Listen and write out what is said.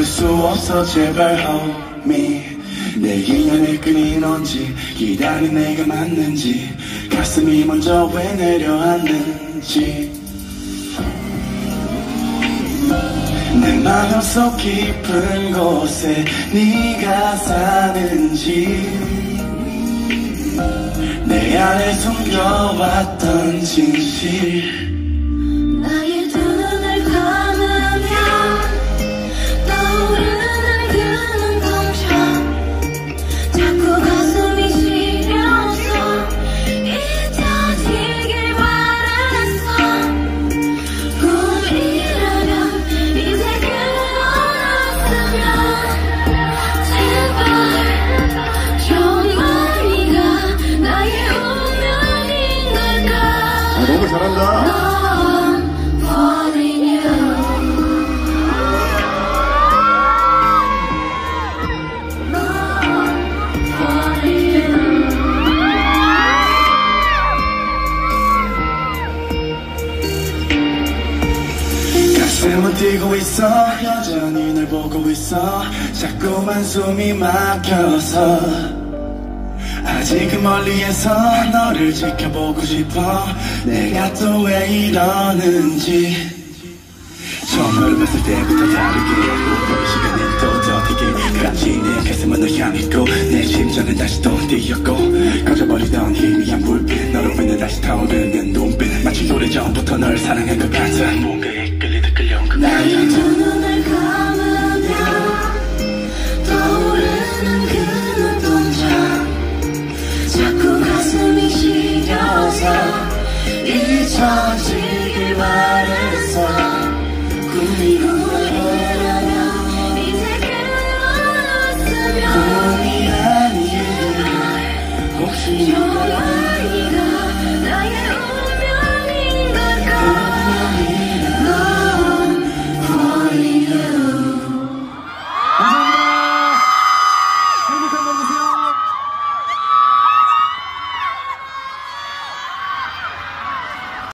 있어 제발 homie 내 인연을 끊인 언지 기다린 내가 맞는지 가슴이 먼저 왜 내려앉는지. 내 마음속 깊은 곳에 네가 사는지. 내 안에 숨겨왔던 진실 잘한다. 가슴은 뛰고 있어. 여전히 널 보고 있어. 자꾸만 숨이 막혀서 아직은 멀리에서 너를 지켜보고 싶어 내가 또 왜 이러는지. 처음 너를 봤을 때부터 다르게 그 시간은 또 더디게 그런지 내 가슴은 너 향했고 내 심장은 다시 또 뛰었고 꺼져버리던 희미한 불빛 너로 인해 다시 타오르는 눈빛 마치 오래전부터 널 사랑한 것 같아 자꾸 가슴이 시려서 잊혀지길 꿈이고